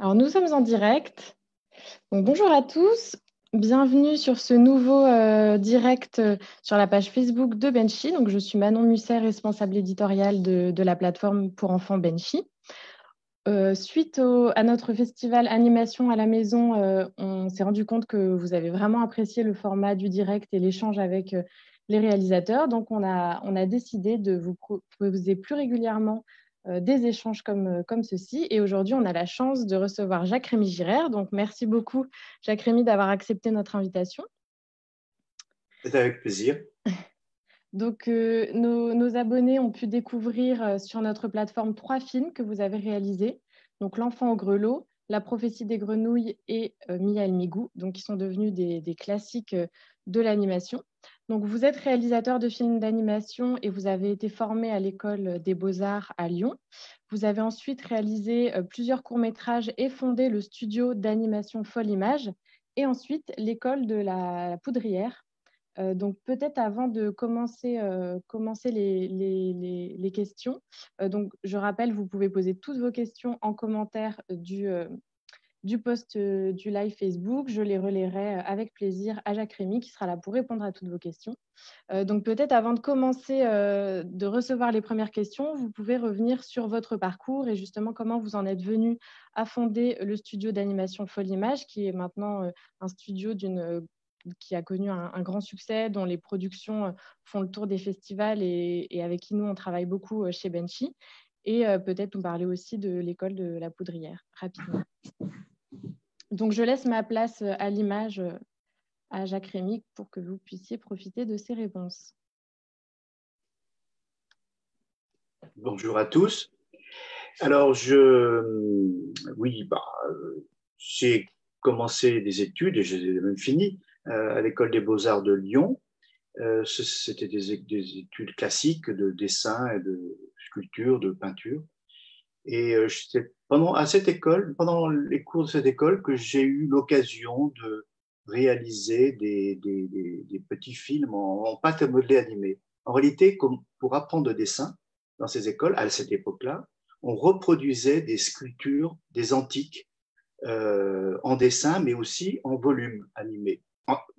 Alors, nous sommes en direct. bonjour à tous. Bienvenue sur ce nouveau euh, direct euh, sur la page Facebook de Benchy. Donc, je suis Manon Musset, responsable éditoriale de, la plateforme pour enfants Benchy. Euh, suite à notre festival animation à la maison, on s'est rendu compte que vous avez vraiment apprécié le format du direct et l'échange avec les réalisateurs. Donc, on a, on a décidé de vous proposer plus régulièrement des échanges comme, euh, comme ceci. Et aujourd'hui, on a la chance de recevoir Jacques-Rémy Girard. Donc, merci beaucoup, Jacques-Rémy, d'avoir accepté notre invitation. C'est avec plaisir. Donc, euh, nos, abonnés ont pu découvrir sur notre plateforme trois films que vous avez réalisés. Donc, L'enfant au grelot, La prophétie des grenouilles et Mia el Migou, donc qui sont devenus des, des classiques de l'animation. Donc, vous êtes réalisateur de films d'animation et vous avez été formé à l'école des beaux-arts à Lyon. Vous avez ensuite réalisé euh, plusieurs courts-métrages et fondé le studio d'animation Folle Image et ensuite l'école de la Poudrière. Euh, donc, peut-être avant de commencer, euh, les, questions, donc, je rappelle, vous pouvez poser toutes vos questions en commentaire du, du post euh, du live Facebook. Je les relayerai euh, avec plaisir à Jacques Rémy qui sera là pour répondre à toutes vos questions. Euh, donc peut-être avant de commencer de recevoir les premières questions, vous pouvez revenir sur votre parcours et justement comment vous en êtes venu à fonder le studio d'animation Folle Image qui est maintenant un studio qui a connu un, grand succès, dont les productions font le tour des festivals et, et avec qui nous on travaille beaucoup chez Benchy et peut-être nous parler aussi de l'école de la Poudrière rapidement. Donc, je laisse ma place euh, à l'image euh, à Jacques Rémy pour que vous puissiez profiter de ces réponses. Bonjour à tous. Alors, je, oui, bah, j'ai commencé des études et j'ai même fini euh, à l'école des beaux-arts de Lyon. C'était des, études classiques de dessin et de sculpture, de peinture. Et c'était pendant, à cette école, pendant les cours de cette école, que j'ai eu l'occasion de réaliser des, des, petits films en, pâte à modeler animée. En réalité, comme pour apprendre le dessin, dans ces écoles, à cette époque-là, on reproduisait des sculptures, des antiques, euh, en dessin, mais aussi en volume animé,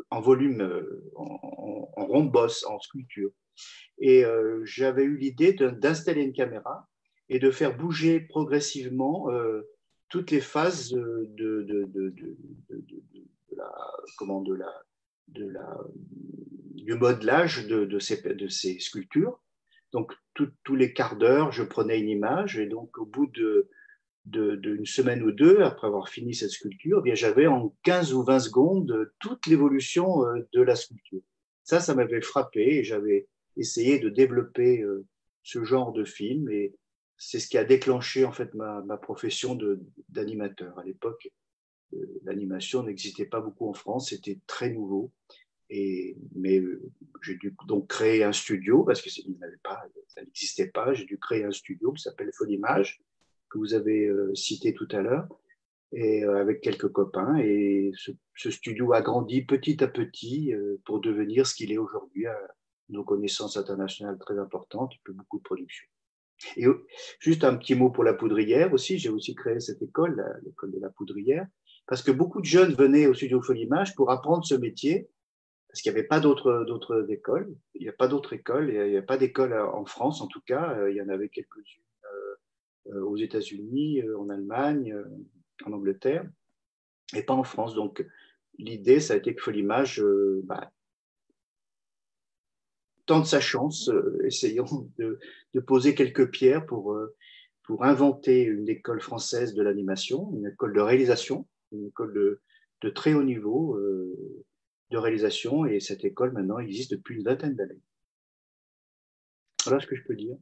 en, volume, euh, en, en, rond bosse, en sculpture. Et euh, j'avais eu l'idée d'installer une caméra et de faire bouger progressivement euh, toutes les phases de, de, de, de, la, comment, la, la, du modelage de, ces, ces sculptures. Donc, tous les quarts d'heure, je prenais une image et donc au bout de d'une semaine ou deux, après avoir fini cette sculpture, eh j'avais en 15 ou 20 secondes toute l'évolution euh, de la sculpture. Ça, ça m'avait frappé et j'avais essayé de développer euh, ce genre de film et c'est ce qui a déclenché en fait ma, profession d'animateur. À l'époque, euh, l'animation n'existait pas beaucoup en France, c'était très nouveau. Et, mais euh, j'ai dû donc créer un studio parce que ça n'existait pas. J'ai dû créer un studio qui s'appelle Image que vous avez euh, cité tout à l'heure, et avec quelques copains. Et ce, studio a grandi petit à petit pour devenir ce qu'il est aujourd'hui, nos connaissances internationales très importantes et puis beaucoup de production. Et juste un petit mot pour la poudrière aussi. J'ai aussi créé cette école, l'école de la poudrière, parce que beaucoup de jeunes venaient au studio Folimage pour apprendre ce métier, parce qu'il n'y avait pas d'autres, écoles. Il n'y a pas d'autres écoles. Il n'y a, pas d'école en France, en tout cas. Il y en avait quelques-unes euh, aux États-Unis, euh, en Allemagne, euh, en Angleterre, et pas en France. Donc, l'idée, ça a été que Folimage bah, tente sa chance, euh, essayons de, poser quelques pierres pour, euh, pour inventer une école française de l'animation, une école de réalisation, une école de, très haut niveau euh, de réalisation. Et cette école, maintenant, existe depuis une vingtaine d'années. Voilà ce que je peux dire.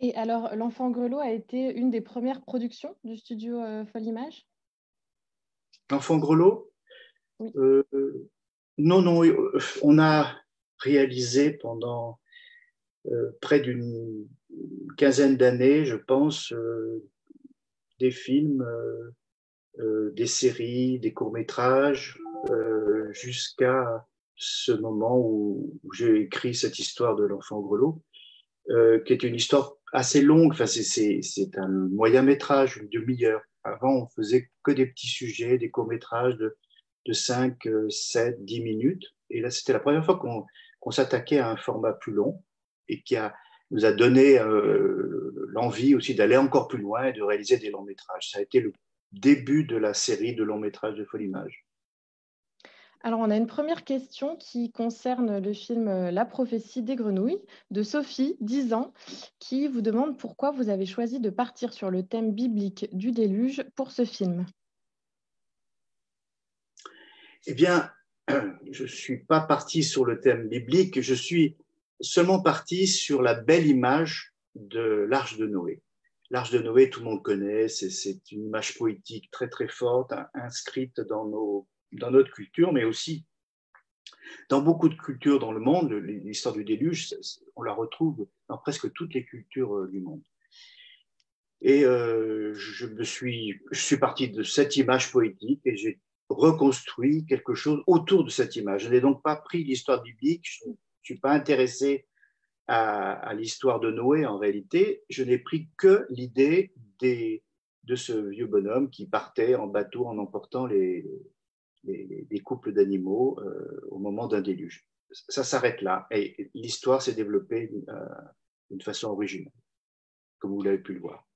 Et alors, L'Enfant Grelot a été une des premières productions du studio Folle Image? L'Enfant Grelot Non, non, on a, réalisé pendant euh, près d'une quinzaine d'années, je pense, euh, des films, euh, des séries, des courts-métrages, jusqu'à ce moment où, j'ai écrit cette histoire de l'enfant grelot. qui est une histoire assez longue. Enfin, c'est un moyen métrage, une demi-heure. Avant, on faisait que des petits sujets, des courts métrages de, de 5, 7, 10 minutes. Et là, c'était la première fois qu'on s'attaquait à un format plus long et qui a, nous a donné euh, l'envie aussi d'aller encore plus loin et de réaliser des longs métrages. Ça a été le début de la série de longs métrages de Folimage. Alors, on a une première question qui concerne le film euh, La prophétie des grenouilles de Sophie, 10 ans, qui vous demande pourquoi vous avez choisi de partir sur le thème biblique du déluge pour ce film. Eh bien, je ne suis pas parti sur le thème biblique, je suis seulement parti sur la belle image de l'Arche de Noé. L'Arche de Noé, tout le monde connaît, c'est une image poétique très très forte, inscrite dans, notre culture, mais aussi dans beaucoup de cultures dans le monde. L'histoire du déluge, on la retrouve dans presque toutes les cultures euh, du monde. Et euh, je me suis, je suis parti de cette image poétique et j'ai reconstruit quelque chose autour de cette image. Je n'ai donc pas pris l'histoire biblique, je ne suis pas intéressé à, l'histoire de Noé en réalité, je n'ai pris que l'idée de ce vieux bonhomme qui partait en bateau en emportant les, les, couples d'animaux euh, au moment d'un déluge. Ça s'arrête là et l'histoire s'est développée euh, d'une façon originale, comme vous l'avez pu le voir.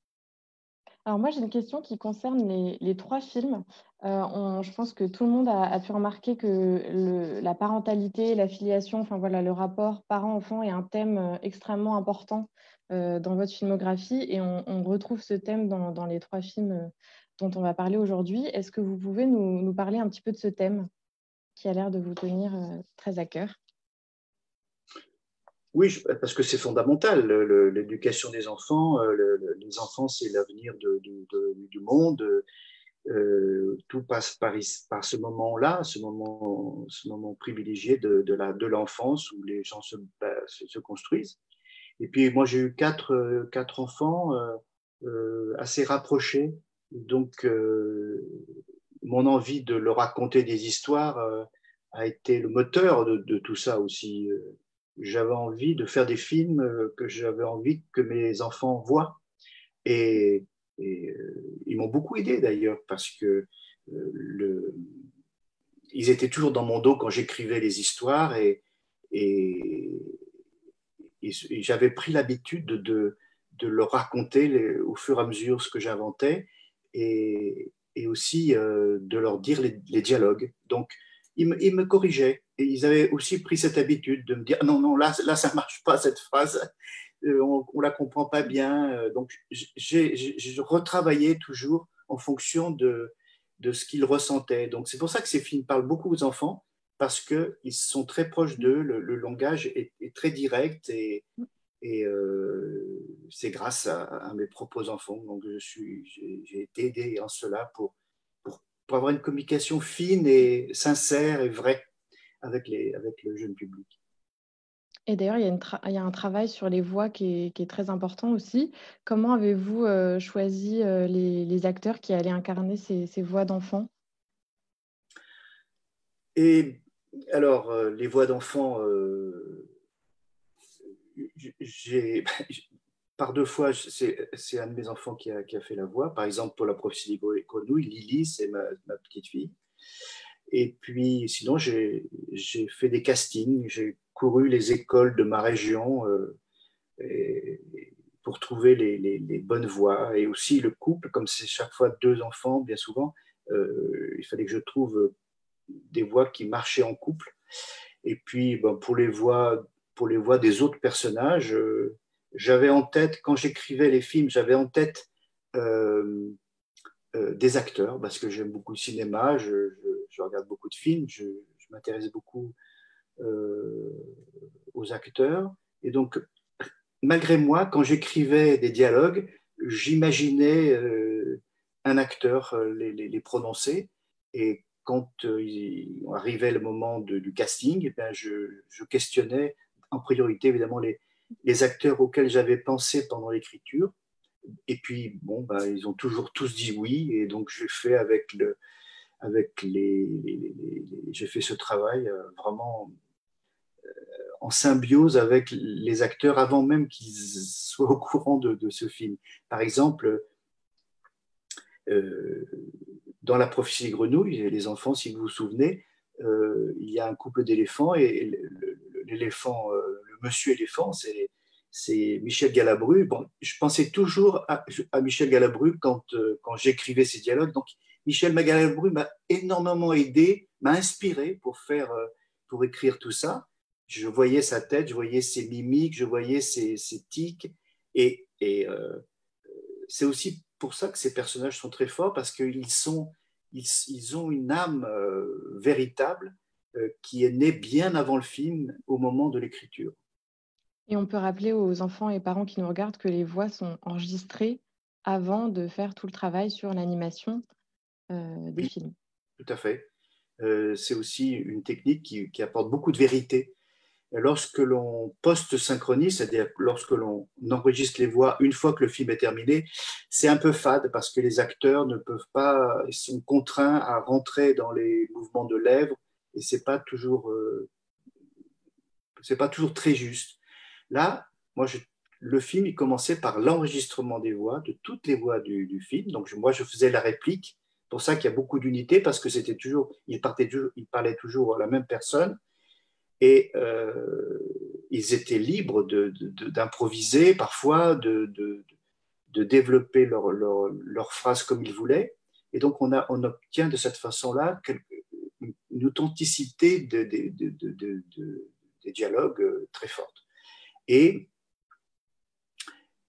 Alors moi, j'ai une question qui concerne les, trois films. Euh, je pense que tout le monde a, pu remarquer que la parentalité, la filiation, enfin voilà, le rapport parent-enfant est un thème euh, extrêmement important euh, dans votre filmographie et on, retrouve ce thème dans, les trois films dont on va parler aujourd'hui. Est-ce que vous pouvez nous, parler un petit peu de ce thème qui a l'air de vous tenir très à cœur? Oui, parce que c'est fondamental. L'éducation des enfants, euh, les enfants, c'est l'avenir du monde. Euh, tout passe par, ce moment-là, ce moment, ce moment privilégié de, l'enfance où les gens bah, se, se, construisent. Et puis moi, j'ai eu quatre, quatre enfants euh, assez rapprochés. Donc, mon envie de leur raconter des histoires a été le moteur de tout ça aussi j'avais envie de faire des films euh, que j'avais envie que mes enfants voient. Et, euh, ils m'ont beaucoup aidé d'ailleurs parce que euh, ils étaient toujours dans mon dos quand j'écrivais les histoires et, j'avais pris l'habitude de, leur raconter au fur et à mesure ce que j'inventais et, et, aussi de leur dire les, les dialogues. Donc, ils me, corrigeaient et ils avaient aussi pris cette habitude de me dire non, non, là, ça ne marche pas cette phrase, euh, on ne la comprend pas bien. Euh, donc, j'ai retravaillé toujours en fonction de, ce qu'ils ressentaient. Donc, c'est pour ça que ces films parlent beaucoup aux enfants, parce qu'ils sont très proches d'eux, le, langage est, très direct et, et euh, c'est grâce à, à, mes propres enfants. Donc, j'ai été aidé en cela pour, pour, avoir une communication fine et sincère et vraie avec, les, avec le jeune public. Et d'ailleurs, il, il, y a un travail sur les voix qui est, qui est très important aussi. Comment avez-vous euh, choisi euh, les, les, acteurs qui allaient incarner ces, ces voix d'enfants? Et alors, euh, les voix d'enfants, j'ai par deux fois, c'est un de mes enfants qui a, fait la voix. Par exemple, pour la prophétie des grenouilles, Lily, c'est ma, petite fille. Et puis, sinon, j'ai fait des castings, j'ai couru les écoles de ma région euh, pour trouver les, bonnes voies. Et aussi le couple, comme c'est chaque fois deux enfants, bien souvent, euh, il fallait que je trouve des voix qui marchaient en couple. Et puis, bon, pour, les voix, pour les voix des autres personnages, euh, j'avais en tête, quand j'écrivais les films, j'avais en tête des acteurs, parce que j'aime beaucoup le cinéma, je, regarde beaucoup de films, je, m'intéresse beaucoup euh, aux acteurs. Et donc, malgré moi, quand j'écrivais des dialogues, j'imaginais euh, un acteur euh, les, prononcer. Et quand arrivait le moment du casting, eh je, questionnais en priorité évidemment les, les acteurs auxquels j'avais pensé pendant l'écriture. Et puis, bon, bah, ils ont toujours tous dit oui. Et donc, j'ai fait avec le, avec les, j'ai fait ce travail euh, vraiment euh, en symbiose avec les acteurs avant même qu'ils soient au courant de, ce film. Par exemple, euh, dans La prophétie des grenouilles, les enfants, si vous vous souvenez, il y a un couple d'éléphants et l'éléphant, monsieur éléphant, c'est c'est Michel Galabru. Bon, je pensais toujours à, Michel Galabru quand, quand j'écrivais ces dialogues. Donc, Michel Galabru m'a énormément aidé, m'a inspiré pour faire, pour écrire tout ça je voyais sa tête, je voyais ses mimiques, je voyais ses, tics. Et, euh, c'est aussi pour ça que ces personnages sont très forts, parce qu'ils sont, ils, ont une âme euh, véritable euh, qui est née bien avant le film, au moment de l'écriture. Et on peut rappeler aux enfants et parents qui nous regardent que les voix sont enregistrées avant de faire tout le travail sur l'animation des films. Tout à fait. c'est aussi une technique qui, qui, apporte beaucoup de vérité lorsque l'on post-synchronise, c'est-à-dire lorsque l'on enregistre les voix une fois que le film est terminé, c'est un peu fade parce que les acteurs ne peuvent pas, ils sont contraints à rentrer dans les mouvements de lèvres et c'est pas toujours, euh, c'est pas toujours très juste. Là, moi, le film, il commençait par l'enregistrement des voix, de toutes les voix du, film. Donc, moi, je faisais la réplique. Pour ça qu'il y a beaucoup d'unités parce que c'était toujours, toujours, à la même personne et euh, ils étaient libres d'improviser parfois, de, développer leurs leur, leur phrases comme ils voulaient. Et donc, on obtient de cette façon-là une authenticité des dialogues euh, très forte. Et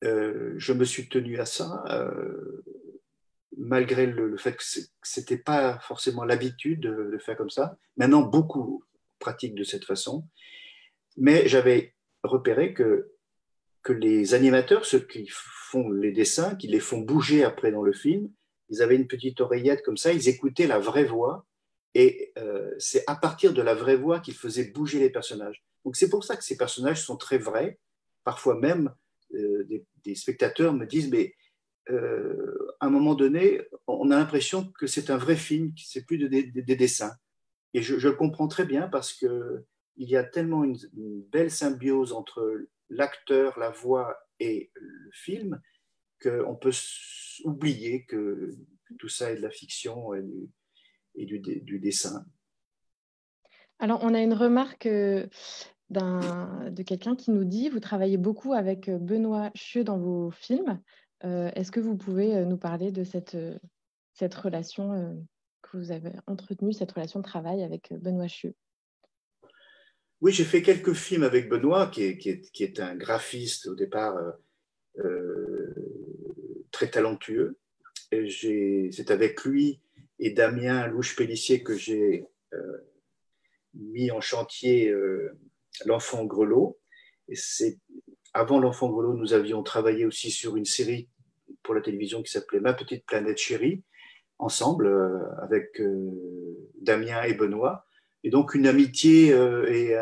euh, je me suis tenu à ça, malgré le, fait que ce n'était pas forcément l'habitude de faire comme ça. Maintenant, beaucoup pratique de cette façon. Mais j'avais repéré que, que les animateurs, ceux qui font les dessins, qui les font bouger après dans le film, ils avaient une petite oreillette comme ça, ils écoutaient la vraie voix, et euh, c'est à partir de la vraie voix qu'ils faisaient bouger les personnages. Donc c'est pour ça que ces personnages sont très vrais. Parfois même, euh, des, spectateurs me disent, mais euh, à un moment donné, on a l'impression que c'est un vrai film, que c'est plus des dessins. Et je, le comprends très bien parce qu'il y a tellement une, belle symbiose entre l'acteur, la voix et le film qu'on peut oublier que, tout ça est de la fiction du, dessin. Alors, on a une remarque euh, de quelqu'un qui nous dit, vous travaillez beaucoup avec Benoît Chieux dans vos films. Euh, est-ce que vous pouvez euh, nous parler de cette, cette relation vous avez entretenu cette relation de travail avec euh, Benoît Chieux. Oui, j'ai fait quelques films avec Benoît, qui est, qui est, un graphiste au départ euh, euh, très talentueux. C'est avec lui et Damien Louche-Pellissier que j'ai mis en chantier L'Enfant Grelot. Et c'est avant L'Enfant Grelot, nous avions travaillé aussi sur une série pour la télévision qui s'appelait Ma petite planète chérie, ensemble euh, avec euh, Damien et Benoît. Et donc une amitié euh, et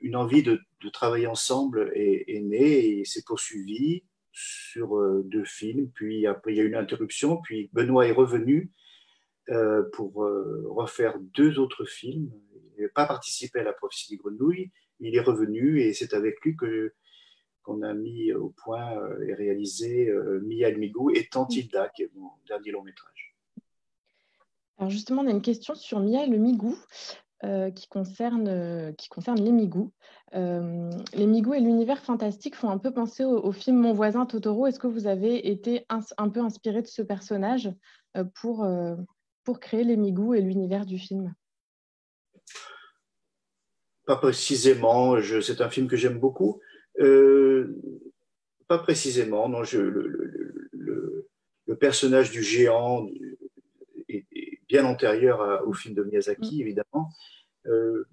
une envie de, travailler ensemble est, née et s'est poursuivie sur deux films. Puis après, il y a eu une interruption. Puis Benoît est revenu pour refaire deux autres films. Il n'a pas participé à la prophétie des grenouilles. Il est revenu et c'est avec lui que qu'on a mis au point euh, et réalisé euh, Mia El Migou et Tantilda, qui est mon dernier long métrage. Alors justement, on a une question sur Mia et le Migou. Euh, qui, concerne, qui concerne les Migou. les Migou et l'univers fantastique font un peu penser au, film Mon voisin Totoro. Est-ce que vous avez été un, peu inspiré de ce personnage pour, pour créer les Migou et l'univers du film? Pas précisément. C'est un film que j'aime beaucoup. Euh, pas précisément, non. Le, personnage du géant bien antérieur au film de Miyazaki, mm. évidemment. Euh,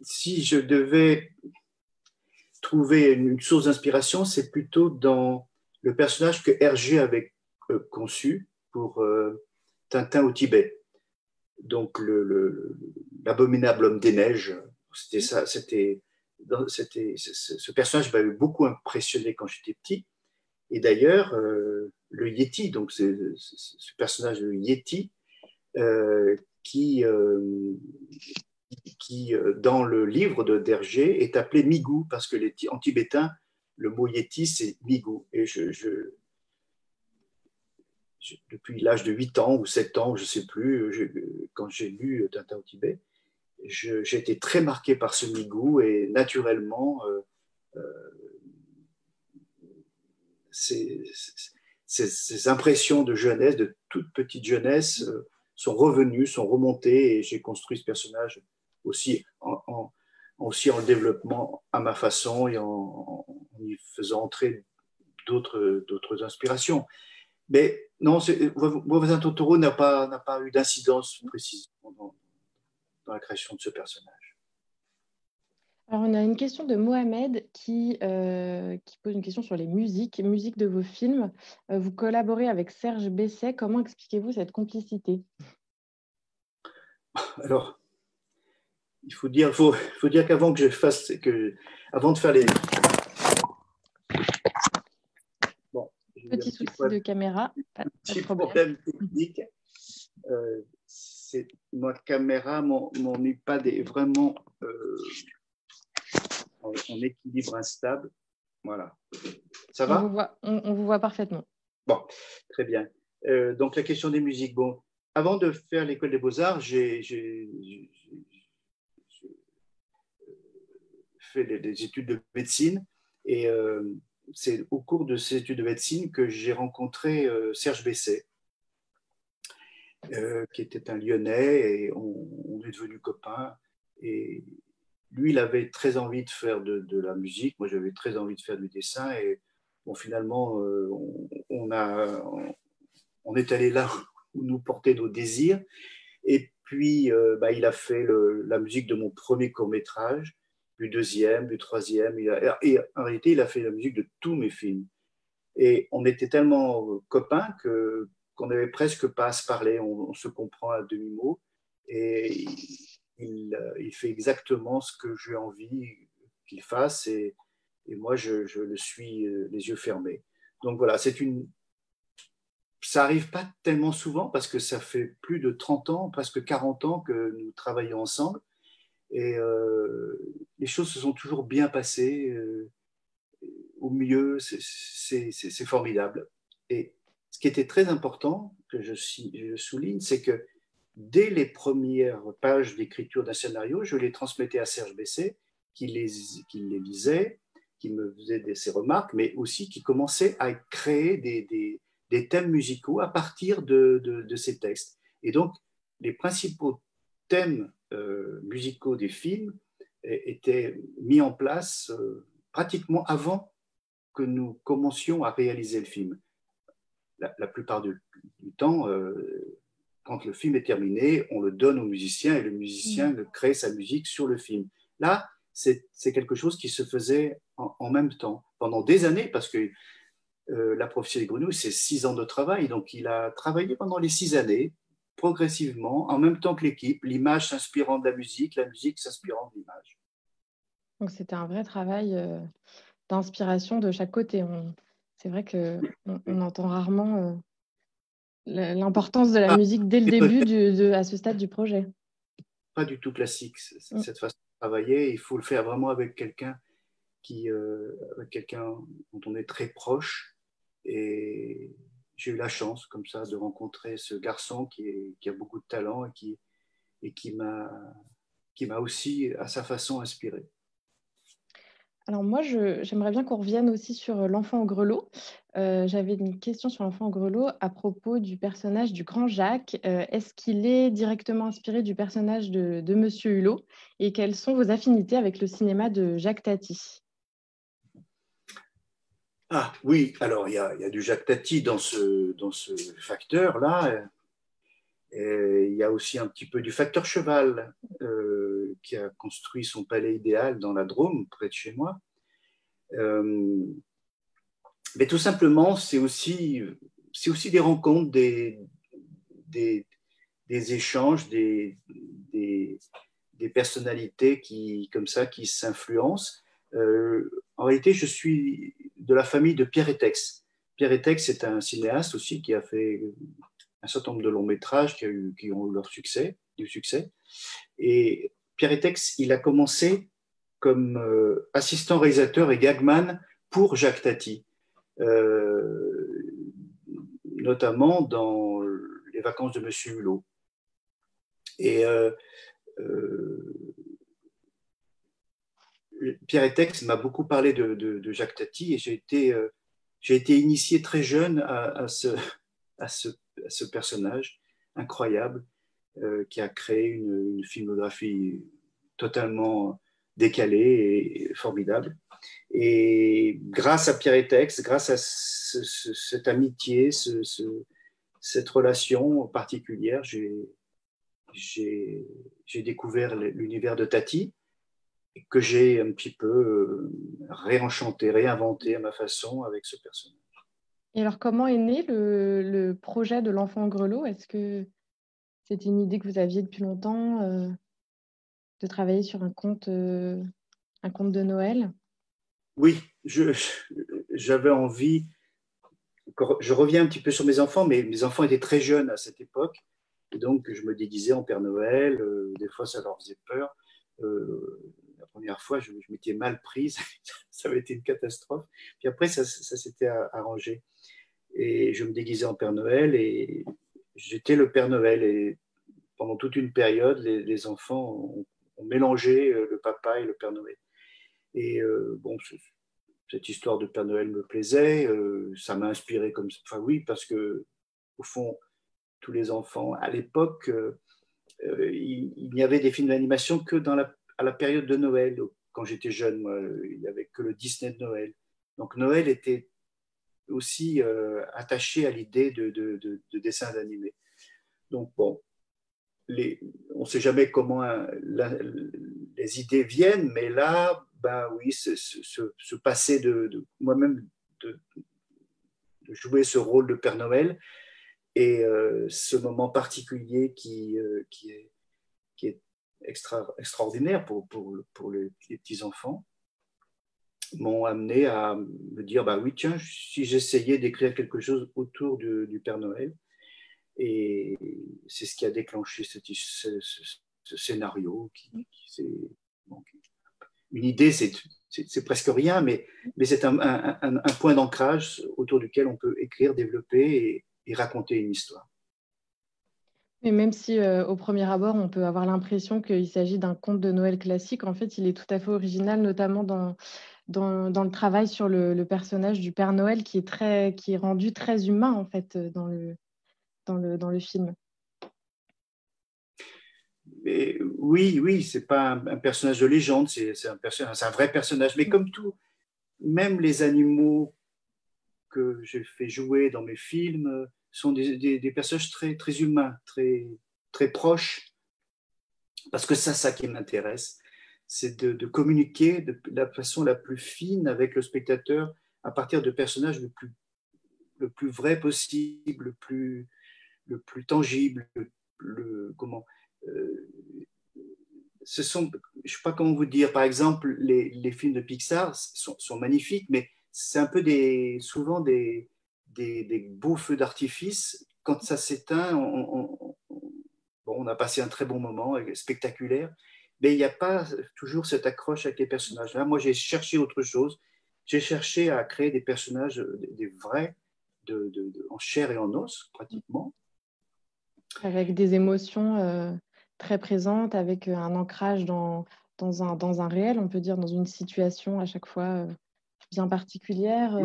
si je devais trouver une, source d'inspiration, c'est plutôt dans le personnage que Hergé avait euh, conçu pour Tintin au Tibet. Donc l'abominable homme des neiges, c'était ça, c'était c'était, ce personnage m'avait beaucoup impressionné quand j'étais petit. Et d'ailleurs, euh, le Yeti, donc ce, personnage de Yeti, euh, qui, euh, qui, dans le livre de Dergé, est appelé Migou, parce que les, en tibétain, le mot yeti, c'est Migou. Et je, depuis l'âge de 8 ans ou 7 ans, je ne sais plus, quand j'ai lu Tintin au Tibet, j'ai été très marqué par ce Migou et naturellement, euh, euh, ces, impressions de jeunesse, de toute petite jeunesse, euh, sont revenues, sont remontées et j'ai construit ce personnage aussi en, le développement à ma façon et en, y faisant entrer d'autres inspirations. Mais non, Voisin Totoro n'a pas, pas eu d'incidence précise dans la création de ce personnage. Alors, on a une question de Mohamed qui, euh, qui pose une question sur les musiques, musiques de vos films. Euh, vous collaborez avec Serge Besset. Comment expliquez-vous cette complicité? Alors, il faut dire, faut, faut dire qu'avant que je fasse, que, avant de faire les. Bon, petit souci de caméra. Pas, petit problème technique. Euh, ma caméra, mon, mon iPad est vraiment euh, en, équilibre instable. Voilà. Ça va on vous, voit, on, vous voit parfaitement. Bon, très bien. Euh, donc la question des musiques. Bon, avant de faire l'école des beaux-arts, j'ai fait des, études de médecine et euh, c'est au cours de ces études de médecine que j'ai rencontré Serge Besset euh, qui était un Lyonnais, et on, est devenus copains. Et lui, il avait très envie de faire de, la musique, moi j'avais très envie de faire du dessin, et bon, finalement, euh, on, a, on est allé là où nous portaient nos désirs. Et puis, euh, bah, il a fait la musique de mon premier court métrage, du deuxième, du troisième. Il et en réalité, il a fait la musique de tous mes films. Et on était tellement copains que qu'on n'avait presque pas à se parler, on, se comprend à demi-mot, et il, il, fait exactement ce que j'ai envie qu'il fasse, et, moi, je, le suis euh, les yeux fermés. Donc voilà, c'est une... Ça arrive pas tellement souvent parce que ça fait plus de 30 ans, presque 40 ans que nous travaillons ensemble, et euh, les choses se sont toujours bien passées. Euh, au mieux, c'est formidable. Et ce qui était très important, que je, souligne, c'est que dès les premières pages d'écriture d'un scénario, je les transmettais à Serge Besset, qui les, les lisait, qui me faisait ses remarques, mais aussi qui commençait à créer des, thèmes musicaux à partir de, ces textes. Et donc, les principaux thèmes euh, musicaux des films étaient mis en place euh, pratiquement avant que nous commencions à réaliser le film la, plupart du, temps, euh, quand le film est terminé, on le donne au musicien et le musicien mm. crée sa musique sur le film. Là, c'est quelque chose qui se faisait en, même temps, pendant des années, parce que euh, la prophétie des grenouilles, c'est six ans de travail. Donc, il a travaillé pendant les six années, progressivement, en même temps que l'équipe, l'image s'inspirant de la musique, la musique s'inspirant de l'image. Donc, c'était un vrai travail euh, d'inspiration de chaque côté. C'est vrai qu'on on entend rarement euh, l'importance de la ah, musique dès le début de, à ce stade du projet. Pas du tout classique, mm. cette façon de travailler. Il faut le faire vraiment avec quelqu'un qui, euh, quelqu'un dont on est très proche. Et j'ai eu la chance, comme ça, de rencontrer ce garçon qui, qui a beaucoup de talent et qui, et qui m'a aussi, à sa façon, inspiré. Alors moi, j'aimerais bien qu'on revienne aussi sur euh, l'enfant au grelot. Euh, j'avais une question sur l'enfant au grelot à propos du personnage du grand Jacques. Euh, est-ce qu'il est directement inspiré du personnage de, Monsieur Hulot? Et quelles sont vos affinités avec le cinéma de Jacques Tati? Ah oui, alors il y, a, du Jacques Tati dans ce facteur-là. il y a aussi un petit peu du facteur cheval qui a construit son palais idéal dans la Drôme, près de chez moi. Euh, mais tout simplement, c'est aussi, aussi des rencontres, des, des, échanges, des, des, personnalités qui, comme ça, qui s'influencent. Euh, en réalité, je suis de la famille de Pierre Etex. Pierre Etex est un cinéaste aussi qui a fait un certain nombre de longs métrages qui, qui ont eu leur succès, du succès. Et Pierre Etex, il a commencé comme euh, assistant réalisateur et gagman pour Jacques Tati, euh, notamment dans Les vacances de Monsieur Hulot. Et euh, Pierre Etex m'a beaucoup parlé de, Jacques Tati et j'ai été, été initié très jeune à ce, personnage incroyable qui a créé une, filmographie totalement décalée et formidable. Et grâce à Pierre Etex, grâce à cette amitié, cette relation particulière, j'ai découvert l'univers de Tati que j'ai un petit peu euh, réenchanté, réinventé à ma façon avec ce personnage. Et alors, comment est né le, projet de l'enfant grelot? Est-ce que c'était une idée que vous aviez depuis longtemps euh, de travailler sur un conte, euh, un conte de Noël? Oui, j'avais envie. Je reviens un petit peu sur mes enfants, mais mes enfants étaient très jeunes à cette époque. Et donc, je me déguisais en Père Noël. Euh, des fois, ça leur faisait peur. La première fois, je, m'étais mal prise. ça avait été une catastrophe. Puis après, ça, s'était arrangé. Et je me déguisais en Père Noël et j'étais le Père Noël. Et pendant toute une période, les, enfants ont on mélangeait euh, le papa et le Père Noël. Et euh, bon, cette histoire de Père Noël me plaisait, euh, ça m'a inspiré comme enfin oui, parce que au fond, tous les enfants, à l'époque, il, n'y avait des films d'animation que dans la, à la période de Noël. Quand j'étais jeune, moi, il n'y avait que le Disney de Noël. Donc Noël était aussi attaché à l'idée de, de, de, de dessins animés. Donc bon, on ne sait jamais comment euh, les idées viennent, mais là, ben oui, ce, passé de, moi-même de, jouer ce rôle de Père Noël et euh, ce moment particulier qui, euh, est, extraordinaire pour les, petits-enfants m'ont amené à me dire, bah oui, tiens, si j'essayais d'écrire quelque chose autour du Père Noël, et c'est ce qui a déclenché ce, scénario. Qui, une idée, c'est presque rien, mais, mais c'est un, point d'ancrage autour duquel on peut écrire, développer et, raconter une histoire. Mais même si euh, au premier abord, on peut avoir l'impression qu'il s'agit d'un conte de Noël classique, en fait, il est tout à fait original, notamment dans, dans, dans le travail sur le, le, personnage du Père Noël qui est, très, qui est rendu très humain, en fait, dans le, dans le, dans le film. Mais oui, oui, c'est pas un, personnage de légende, c'est un, un vrai personnage. Mais comme tout, même les animaux que je fais jouer dans mes films sont des, des, personnages très, très humains, très, très proches. Parce que c'est ça qui m'intéresse, c'est de, communiquer de la façon la plus fine avec le spectateur à partir de personnages le plus, le plus vrai possible, le plus, le plus tangible, le, comment. Euh, ce sont, je sais pas comment vous dire, par exemple, les, les films de Pixar sont, sont magnifiques, mais c'est un peu des, souvent des, des, beaux feux d'artifice. Quand ça s'éteint, on, bon, on a passé un très bon moment, spectaculaire, mais il n'y a pas toujours cette accroche avec les personnages. Là, moi, j'ai cherché autre chose. J'ai cherché à créer des personnages, des, vrais, de, de, en chair et en os, pratiquement, avec des émotions euh, très présentes, avec euh, un ancrage dans, dans, un, dans un réel, on peut dire, dans une situation à chaque fois euh, bien particulière,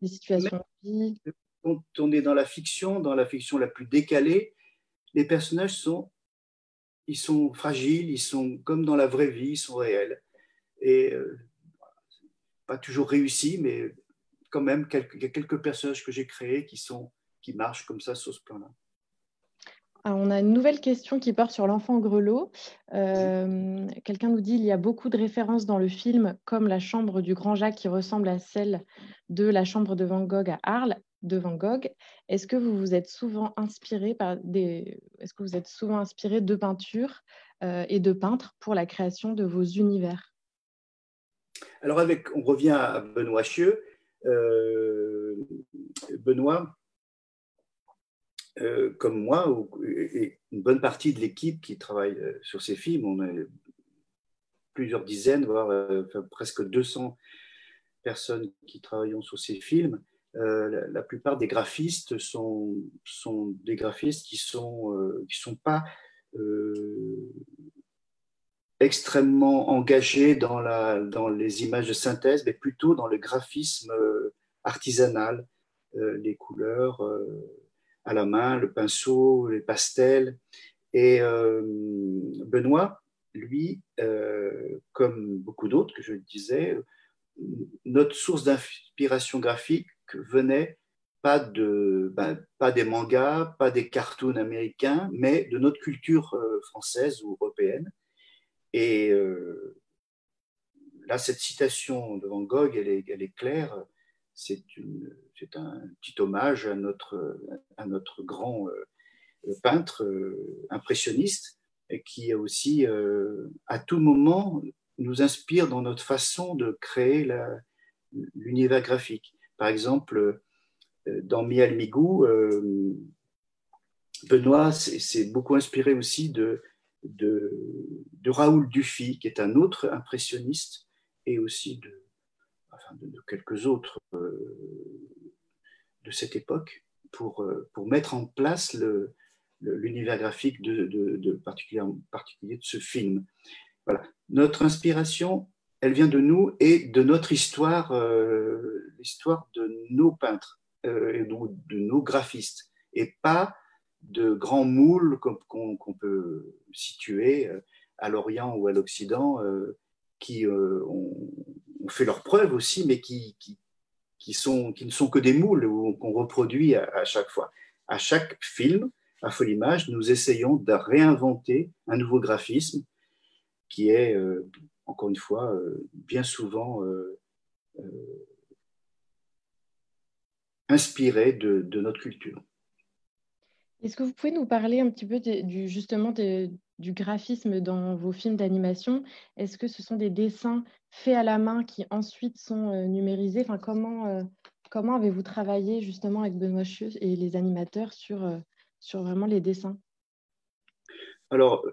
des situations de Quand on est dans la fiction, dans la fiction la plus décalée, les personnages sont, ils sont fragiles, ils sont comme dans la vraie vie, ils sont réels. Et pas toujours réussi, mais quand même, il y a quelques personnages que j'ai créés qui, sont, qui marchent comme ça sur ce plan-là on a une nouvelle question qui porte sur l'enfant grelot. Euh, quelqu'un nous dit il y a beaucoup de références dans le film, comme la chambre du grand Jacques qui ressemble à celle de la chambre de Van Gogh à Arles de Van Gogh. Est-ce que vous vous êtes souvent inspiré par des, est-ce que vous êtes souvent inspiré de peintures euh, et de peintres pour la création de vos univers? Alors avec, on revient à Benoît Chieux. Euh, Benoît euh, comme moi, et une bonne partie de l'équipe qui travaille sur ces films, on est plusieurs dizaines, voire presque 200 personnes qui travaillent sur ces films. La, plupart des graphistes sont, des graphistes qui ne sont, qui sont pas extrêmement engagés dans, les images de synthèse, mais plutôt dans le graphisme artisanal, les couleurs à la main, le pinceau, les pastels. Et euh, Benoît, lui, euh, comme beaucoup d'autres que je disais, notre source d'inspiration graphique venait pas, de, ben, pas des mangas, pas des cartoons américains, mais de notre culture euh, française ou européenne. Et là, cette citation de Van Gogh, elle est, claire. C'est un petit hommage à notre, grand peintre euh, impressionniste qui aussi, euh, à tout moment, nous inspire dans notre façon de créer l'univers graphique. Par exemple, euh, dans Miel Migou, Benoît s'est beaucoup inspiré aussi de, Raoul Dufy, qui est un autre impressionniste, et aussi de, quelques autres de cette époque, pour, mettre en place l'univers graphique de, de, particulier, particulier de ce film. Voilà. Notre inspiration, elle vient de nous et de notre histoire, euh, l'histoire de nos peintres euh, et de, nos graphistes, et pas de grands moules qu'on peut situer euh, à l'Orient ou à l'Occident, qui ont, fait leurs preuves aussi, mais qui, qui, sont, qui ne sont que des moules qu'on reproduit à, à, chaque fois. À chaque film, à Folimage, nous essayons de réinventer un nouveau graphisme qui est, encore une fois, euh, bien souvent euh, inspiré de, notre culture. Est-ce que vous pouvez nous parler un petit peu du, justement du graphisme dans vos films d'animation? Est-ce que ce sont des dessins faits à la main qui ensuite sont numérisés? Enfin, Comment, comment avez-vous travaillé justement avec Benoît Chieux et les animateurs sur sur vraiment les dessins? Alors,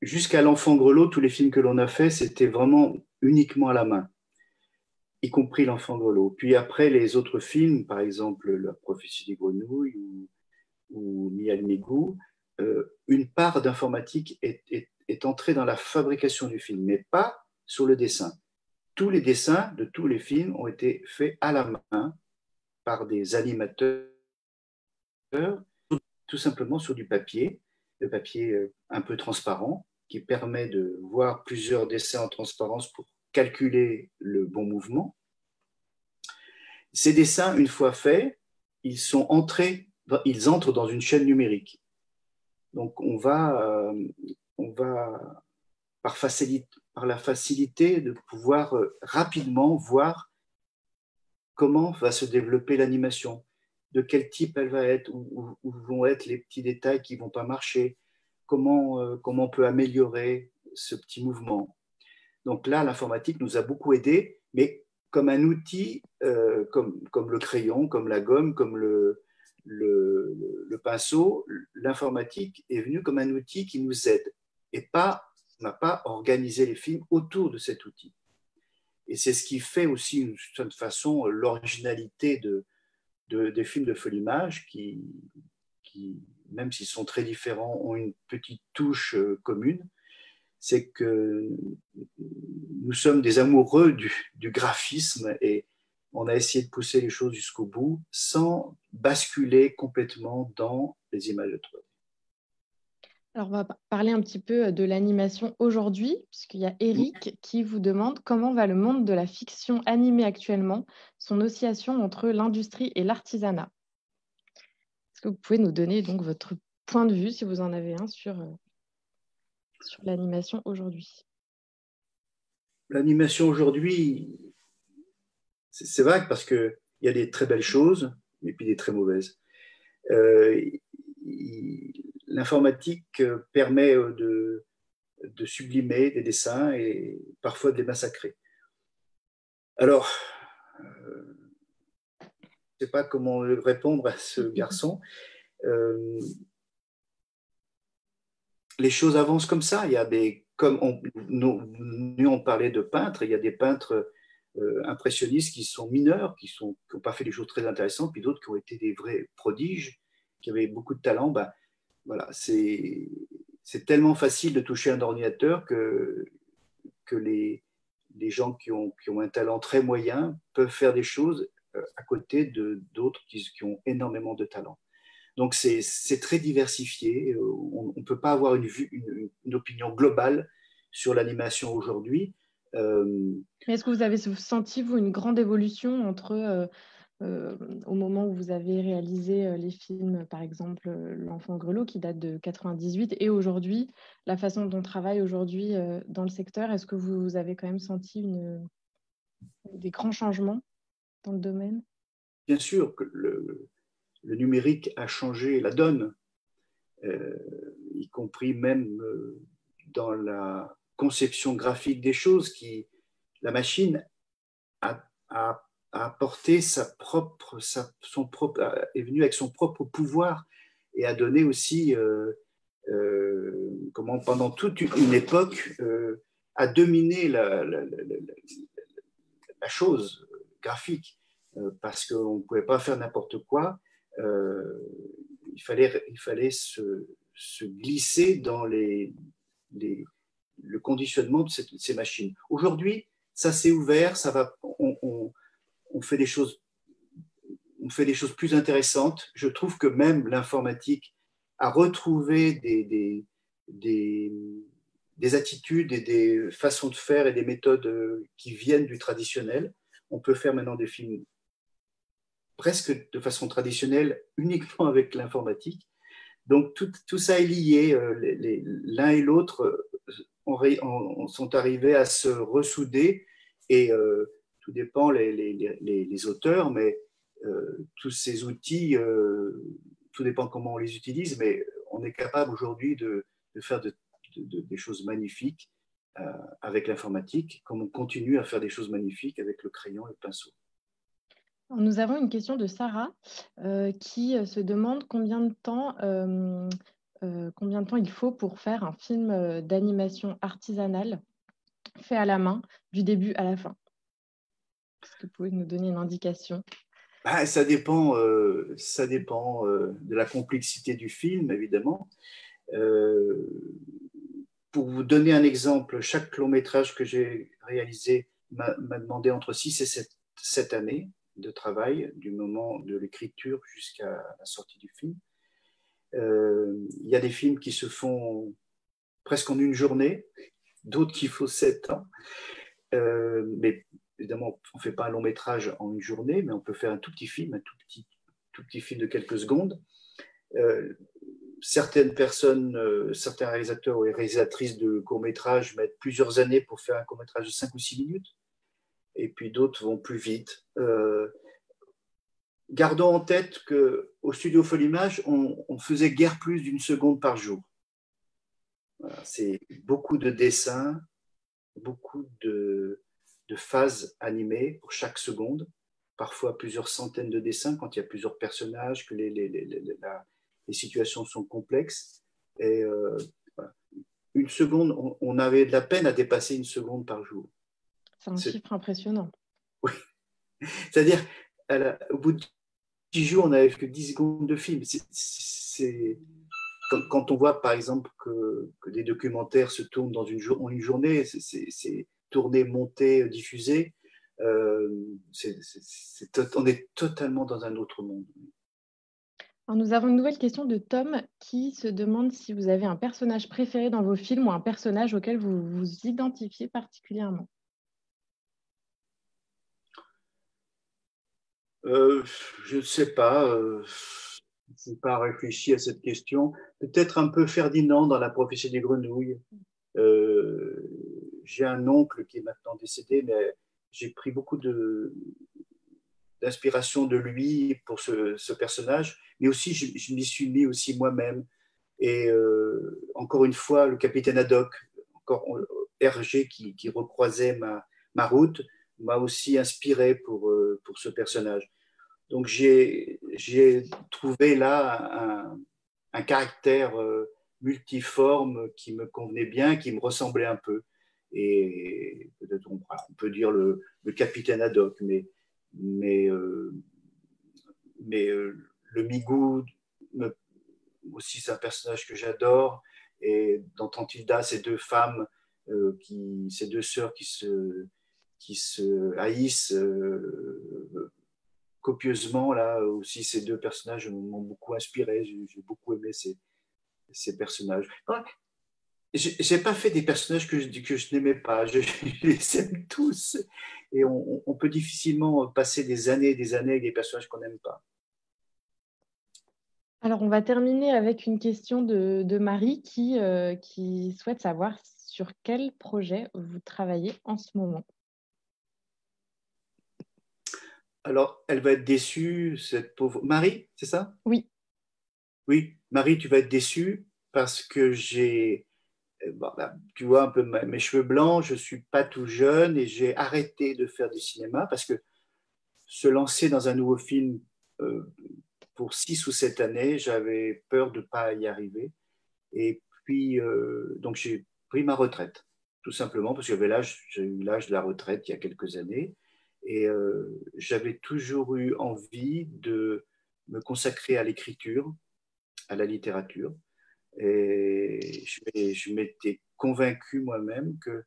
jusqu'à L'Enfant Grelot, tous les films que l'on a faits, c'était vraiment uniquement à la main, y compris L'Enfant Grelot. Puis après, les autres films, par exemple La prophétie des grenouilles ou, ou Migou, euh, une part d'informatique est, est entrée dans la fabrication du film, mais pas sur le dessin. Tous les dessins de tous les films ont été faits à la main par des animateurs tout simplement sur du papier, le papier euh, un peu transparent, qui permet de voir plusieurs dessins en transparence pour calculer le bon mouvement. Ces dessins, une fois faits, ils sont entrés, ils entrent dans une chaîne numérique. Donc on va, euh, on va par, facilité, par la facilité de pouvoir euh, rapidement voir comment va se développer l'animation, de quel type elle va être, où, vont être les petits détails qui vont pas marcher, comment, euh, comment on peut améliorer ce petit mouvement. Donc là, l'informatique nous a beaucoup aidé, mais comme un outil, euh, comme, comme le crayon, comme la gomme, comme le, le, pinceau, l'informatique est venue comme un outil qui nous aide et pas n'a pas organisé les films autour de cet outil. Et c'est ce qui fait aussi, d'une certaine façon, l'originalité de, des films de Folimage qui, qui même s'ils sont très différents, ont une petite touche euh, commune, c'est que nous sommes des amoureux du, du, graphisme et on a essayé de pousser les choses jusqu'au bout sans basculer complètement dans les images de 3D. Alors, on va parler un petit peu de l'animation aujourd'hui, puisqu'il y a Eric qui vous demande comment va le monde de la fiction animée actuellement, son oscillation entre l'industrie et l'artisanat. Est-ce que vous pouvez nous donner donc votre point de vue, si vous en avez un, sur, euh, sur l'animation aujourd'hui? L'animation aujourd'hui, c'est vague parce qu'il y a des très belles choses, et puis des très mauvaises. Euh, l'informatique permet euh, de, de, sublimer des dessins et parfois de les massacrer. Alors, ne sais pas comment répondre à ce garçon. les choses avancent comme ça. Il y a des comme on, nous, nous, on parlait de peintres, il y a des peintres euh, impressionnistes qui sont mineurs, qui n'ont qui pas fait des choses très intéressantes, puis d'autres qui ont été des vrais prodiges, qui avaient beaucoup de talent. Ben, voilà, c'est tellement facile de toucher un ordinateur que, que les, les gens qui ont, qui ont un talent très moyen peuvent faire des choses euh, à côté de d'autres qui, ont énormément de talent. Donc c'est très diversifié. Euh, on ne peut pas avoir une, vue, une, opinion globale sur l'animation aujourd'hui. Euh, Est-ce que vous avez senti, vous, une grande évolution entre euh, euh, au moment où vous avez réalisé les films, par exemple L'Enfant Grelot, qui date de 98, et aujourd'hui, la façon dont on travaille aujourd'hui dans le secteur, est-ce que vous avez quand même senti une, des grands changements? Dans le domaine? Bien sûr que le, numérique a changé la donne, y compris même dans la conception graphique des choses, qui la machine a, apporté sa propre, son propre, est venue avec son propre pouvoir et a donné aussi, euh, euh, comment pendant toute une époque, euh, a dominé la, chose graphique parce qu'on ne pouvait pas faire n'importe quoi. il fallait, il fallait se, se glisser dans les, les, le conditionnement de, ces machines. Aujourd'hui, ça s'est ouvert, ça va, on, fait des choses, on fait des choses plus intéressantes. Je trouve que même l'informatique a retrouvé des, des, des, attitudes et des façons de faire et des méthodes euh, qui viennent du traditionnel. On peut faire maintenant des films presque de façon traditionnelle uniquement avec l'informatique. Donc tout, ça est lié, euh, l'un et l'autre on, sont arrivés à se ressouder et euh, tout dépend les, auteurs, mais euh, tous ces outils, euh, tout dépend comment on les utilise, mais on est capable aujourd'hui de, faire des choses magnifiques avec l'informatique, comme on continue à faire des choses magnifiques avec le crayon et le pinceau. Nous avons une question de Sarah qui se demande combien de temps euh, combien de temps il faut pour faire un film euh, d'animation artisanale fait à la main du début à la fin Est-ce que vous pouvez nous donner une indication? Bah, Ça dépend, euh, ça dépend de la complexité du film, évidemment. Pour vous donner un exemple, chaque long métrage que j'ai réalisé m'a demandé entre 6 et 7, 7 années de travail, du moment de l'écriture jusqu'à la sortie du film. Euh, il y a des films qui se font presque en une journée, d'autres qui faut sept ans. Euh, mais évidemment, on ne fait pas un long métrage en une journée, mais on peut faire un tout petit film, un tout petit, tout petit film de quelques secondes. Euh, certaines personnes, certains réalisateurs ou réalisatrices de courts métrages mettent plusieurs années pour faire un court métrage de 5 ou 6 minutes, et puis d'autres vont plus vite gardons en tête qu'au studio Folimage, on, faisait guère plus d'une seconde par jour. c'est beaucoup de dessins, beaucoup de, phases animées pour chaque seconde, parfois plusieurs centaines de dessins quand il y a plusieurs personnages, que les, les, situations sont complexes. Et euh, une seconde, on, avait de la peine à dépasser une seconde par jour. C'est un chiffre impressionnant. Oui. C'est-à-dire, au bout de 10 jours, on n'avait que 10 secondes de film. C'est, quand, on voit, par exemple, que, des documentaires se tournent dans une, en une journée, c'est tourné, monté, diffusé, euh, on est totalement dans un autre monde. Nous avons une nouvelle question de Tom qui se demande si vous avez un personnage préféré dans vos films ou un personnage auquel vous vous identifiez particulièrement. Euh, je ne sais pas. Euh, je n'ai pas réfléchi à cette question. Peut-être un peu Ferdinand dans La prophétie des grenouilles. Euh, j'ai un oncle qui est maintenant décédé, mais j'ai pris beaucoup d'inspiration de lui pour ce, personnage, mais aussi je, m'y suis mis aussi moi-même. Et encore une fois, le capitaine Haddock, encore Hergé qui, qui recroisait ma, route, m'a aussi inspiré pour, pour ce personnage. Donc j'ai trouvé là un, caractère euh, multiforme qui me convenait bien, qui me ressemblait un peu. Et peut-être on, peut dire le, capitaine Haddock, mais, mais, euh, mais le Migou aussi c'est un personnage que j'adore. Et dans Tantilda, ces deux femmes, qui, ces deux sœurs qui se, qui se haïssent copieusement. Là aussi, ces deux personnages m'ont beaucoup inspiré. J'ai beaucoup aimé ces, ces personnages. Je n'ai pas fait des personnages que je, que je n'aimais pas. Je, les aime tous. Et on, peut difficilement passer des années et des années avec des personnages qu'on n'aime pas. Alors, on va terminer avec une question de, de Marie qui, euh, qui souhaite savoir sur quel projet vous travaillez en ce moment. Alors, elle va être déçue, cette pauvre. Marie, c'est ça? Oui. Oui, Marie, tu vas être déçue parce que j'ai. Euh, bah, tu vois un peu mes cheveux blancs, je ne suis pas tout jeune et j'ai arrêté de faire du cinéma parce que se lancer dans un nouveau film euh, pour six ou sept années, j'avais peur de ne pas y arriver. Et puis, euh, donc j'ai pris ma retraite, tout simplement parce que j'ai eu l'âge de la retraite il y a quelques années. Et j'avais toujours eu envie de me consacrer à l'écriture, à la littérature. Et je, m'étais convaincu moi-même que,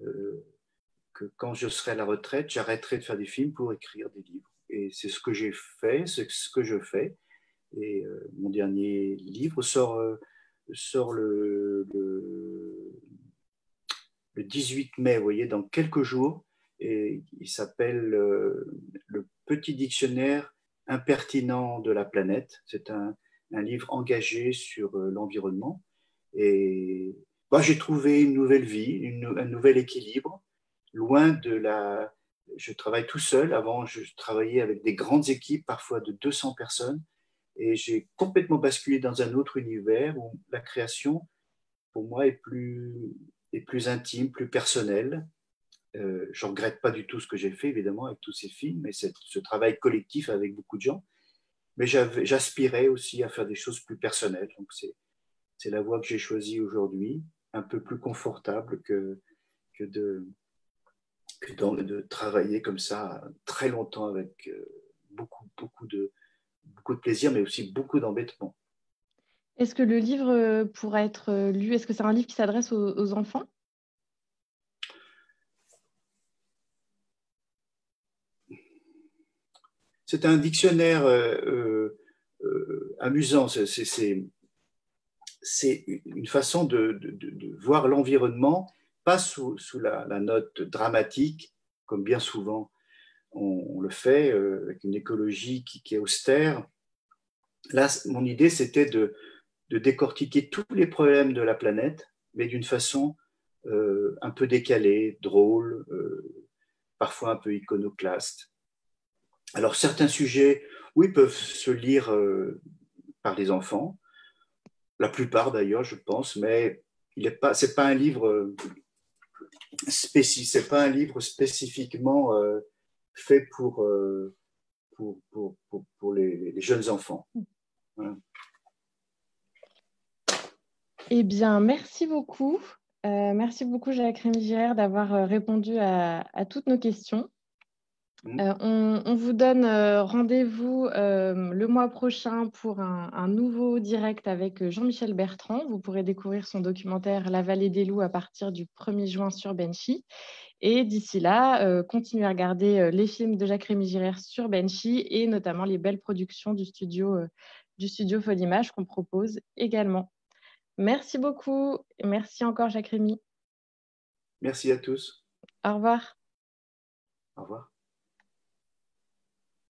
euh, que quand je serai à la retraite, j'arrêterai de faire des films pour écrire des livres. Et c'est ce que j'ai fait, c'est ce que je fais. Et euh, mon dernier livre sort, sort le, le, le, 18 mai, vous voyez, dans quelques jours et il s'appelle euh, Le petit dictionnaire impertinent de la planète. C'est un, livre engagé sur euh, l'environnement. Et moi, j'ai trouvé une nouvelle vie, un nouvel équilibre, loin de la... Je travaille tout seul. Avant, je travaillais avec des grandes équipes, parfois de 200 personnes. Et j'ai complètement basculé dans un autre univers où la création, pour moi, est plus, est plus intime, plus personnelle. Euh, je ne regrette pas du tout ce que j'ai fait, évidemment, avec tous ces films et ce travail collectif avec beaucoup de gens. Mais j'aspirais aussi à faire des choses plus personnelles. Donc, c'est la voie que j'ai choisie aujourd'hui, un peu plus confortable que, que, de, que de travailler comme ça très longtemps avec euh, beaucoup, beaucoup, de, beaucoup de plaisir, mais aussi beaucoup d'embêtement. Est-ce que le livre euh, pourrait être lu? Est-ce que c'est un livre qui s'adresse aux enfants? C'est un dictionnaire euh, euh, euh, amusant. C'est une façon de, voir l'environnement, pas sous, la, note dramatique, comme bien souvent on, le fait, avec une écologie qui, est austère. Là, mon idée, c'était de, décortiquer tous les problèmes de la planète, mais d'une façon un peu décalée, drôle, parfois un peu iconoclaste. Alors certains sujets, oui, peuvent se lire euh, par les enfants, la plupart d'ailleurs, je pense, mais il n'est pas, c'est pas un livre euh, c'est pas un livre spécifiquement euh, fait pour, pour, pour, pour, les, jeunes enfants. Eh bien, merci beaucoup. merci beaucoup, Jacques Rémy d'avoir répondu à, à toutes nos questions. Mmh. Euh, on, vous donne euh, rendez-vous euh, le mois prochain pour un, nouveau direct avec Jean-Michel Bertrand. Vous pourrez découvrir son documentaire La vallée des loups à partir du 1er juin sur Benchy. Et d'ici là, continuez à regarder les films de Jacques Rémy Girard sur Benchy et notamment les belles productions du studio, du studio Folimage qu'on propose également. Merci beaucoup. Merci encore, Jacques Rémy. Merci à tous. Au revoir. Au revoir.